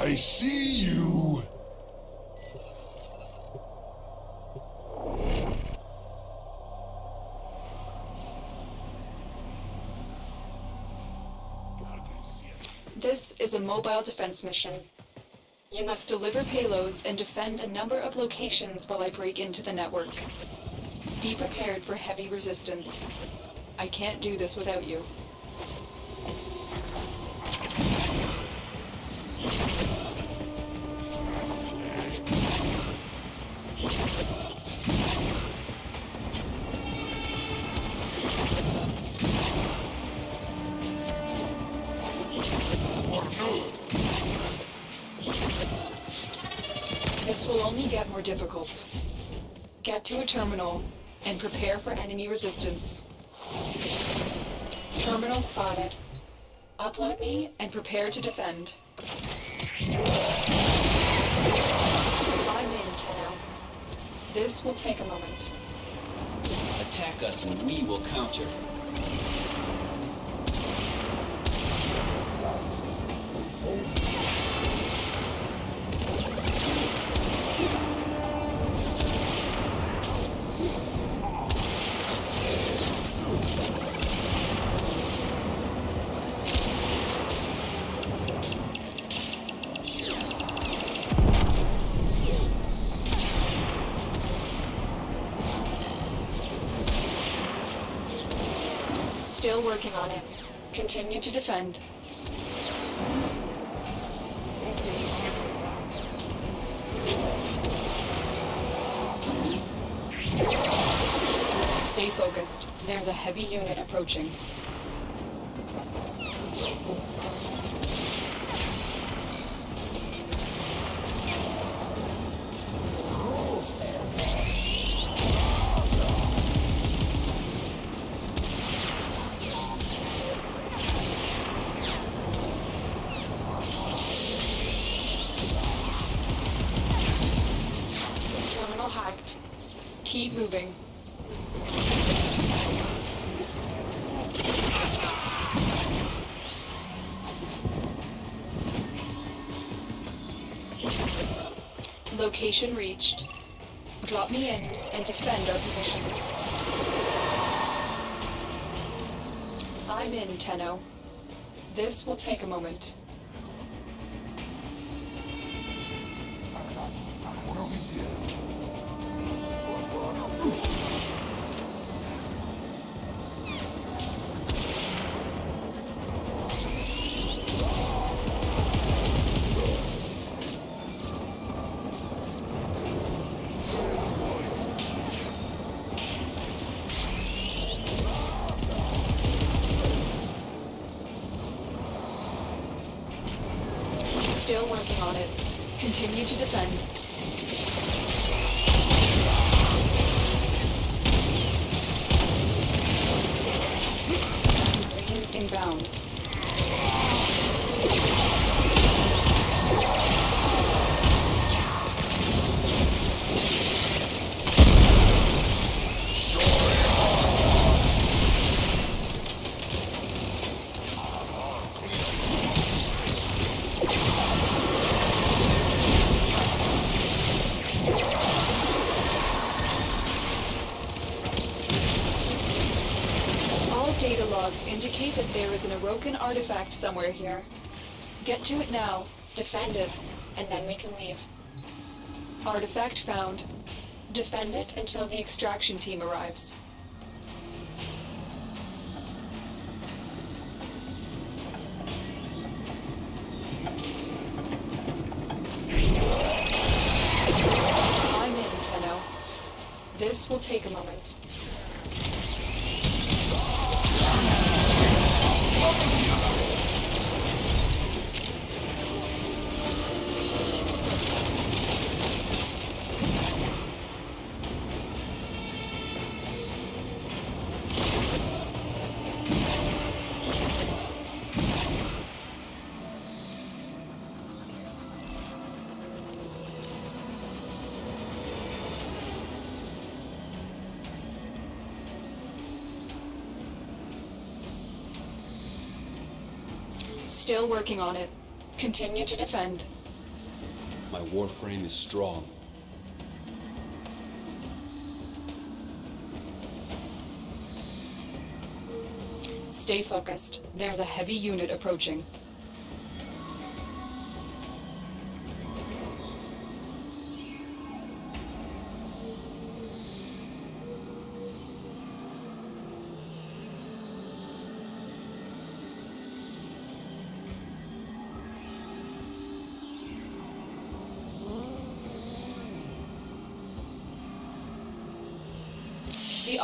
I see you. This is a mobile defense mission. You must deliver payloads and defend a number of locations while I break into the network. Be prepared for heavy resistance. I can't do this without you. This will only get more difficult. Get to a terminal and prepare for enemy resistance. Terminal spotted. Upload me and prepare to defend. I'm in, Tenno. This will take a moment. Attack us and we will counter. Working on it. Continue to defend. Stay focused. There's a heavy unit approaching. Keep moving. Location reached. Drop me in and defend our position. I'm in, Tenno. This will take a moment. Continue to defend. Indicate that there is an Orokin artifact somewhere here. Get to it now, defend it, and then we can leave. Artifact found. Defend it until the extraction team arrives. I'm in. This will take a moment. Oh! Still working on it. Continue to defend. My warframe is strong. Stay focused. There's a heavy unit approaching.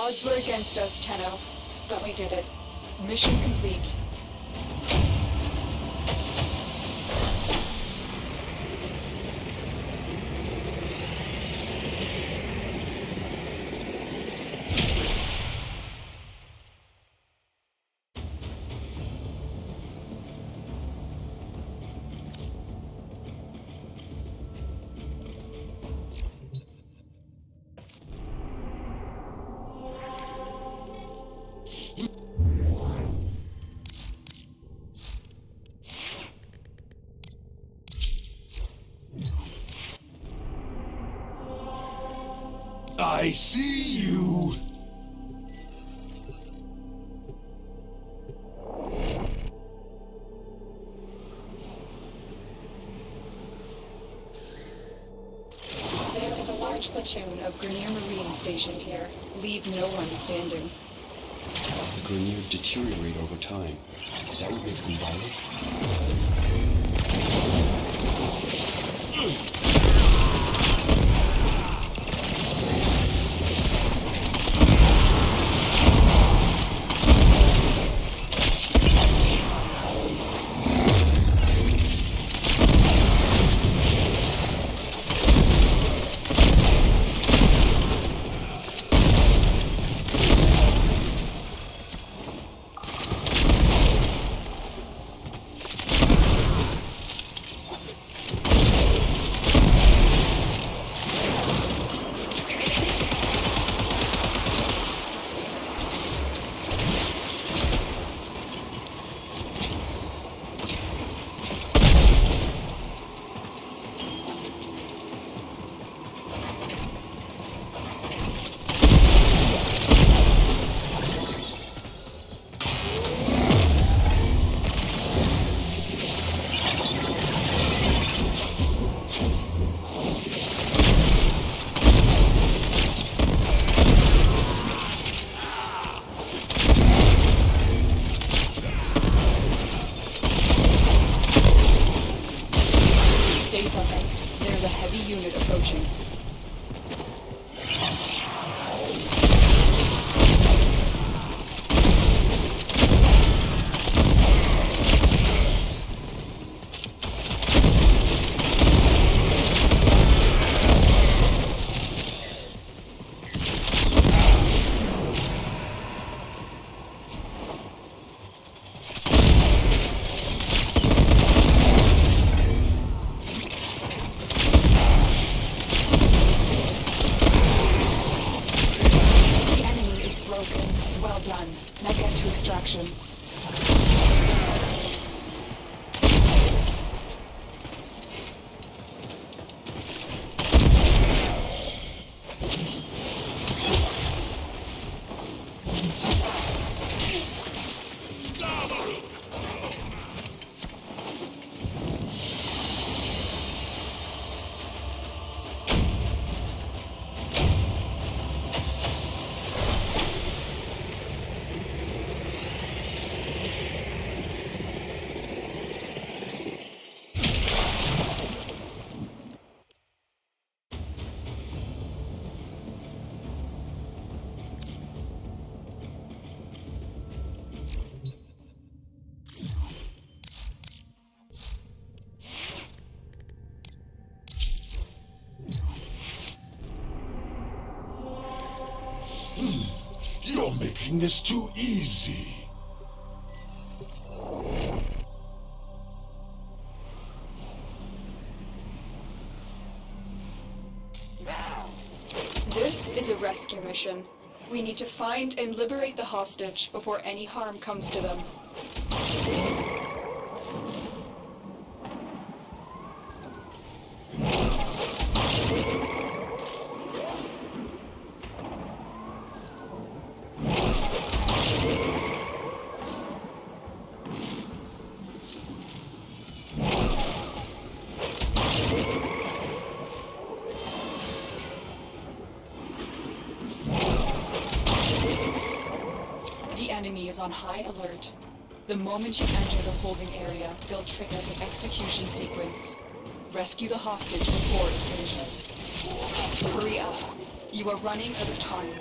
Odds were against us, Tenno, but we did it. Mission complete. I see you. There is a large platoon of Grineer Marines stationed here. Leave no one standing. The Grineers deteriorate over time. Is that what makes them violent? There's a heavy unit approaching. You're making this too easy. This is a rescue mission. We need to find and liberate the hostage before any harm comes to them. Enemy is on high alert. The moment you enter the holding area, they'll trigger the execution sequence. Rescue the hostage before it finishes. Hurry up. You are running out of time.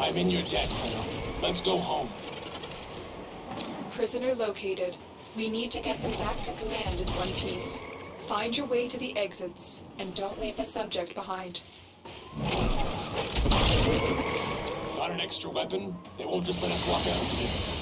I'm in your debt, Tenno. Let's go home. Prisoner located. We need to get them back to command in one piece. Find your way to the exits, and don't leave the subject behind. Got an extra weapon? They won't just let us walk out.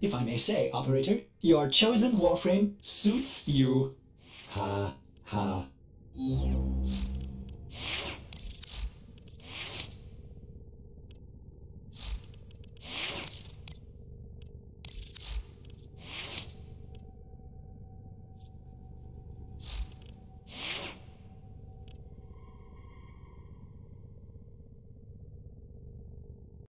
If I may say, operator, your chosen warframe suits you. Ha ha.